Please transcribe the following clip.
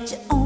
much